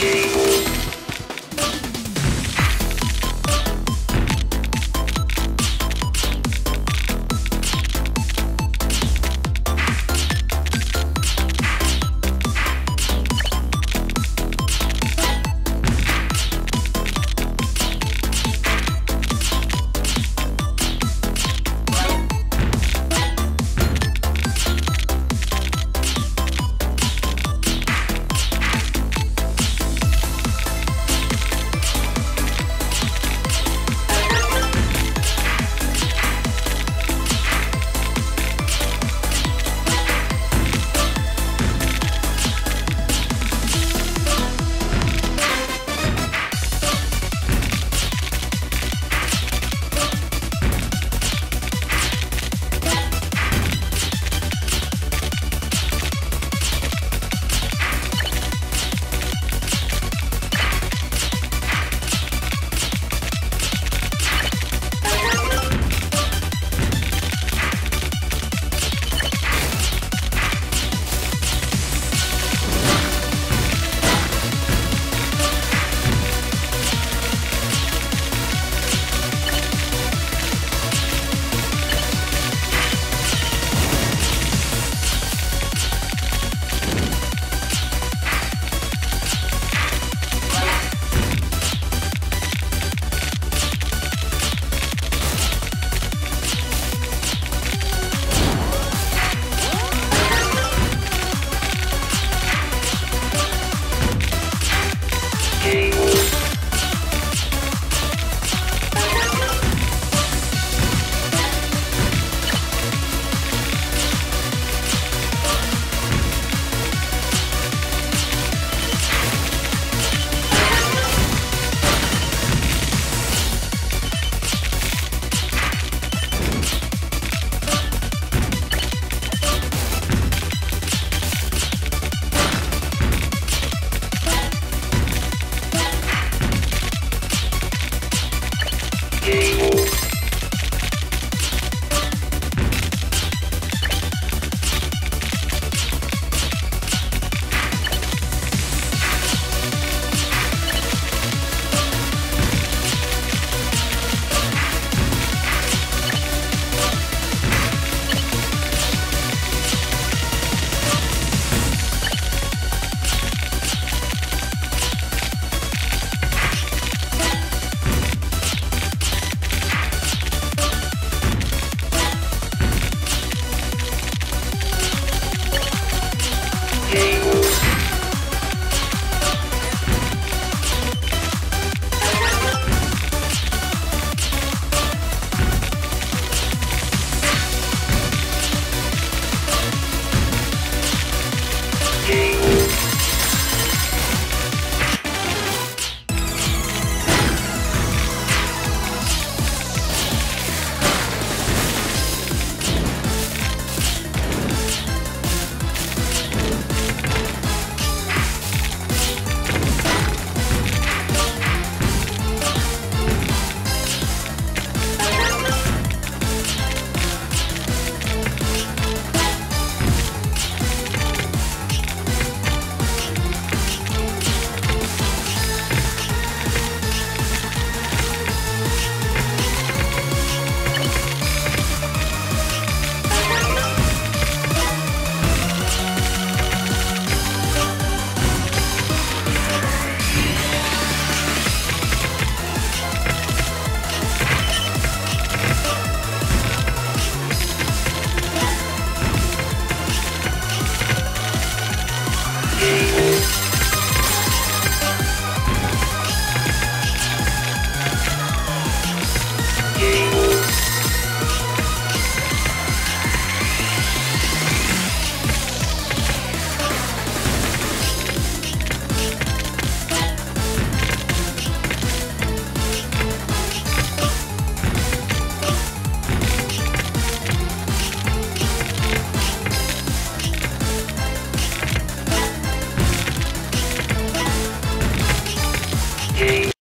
Game. game.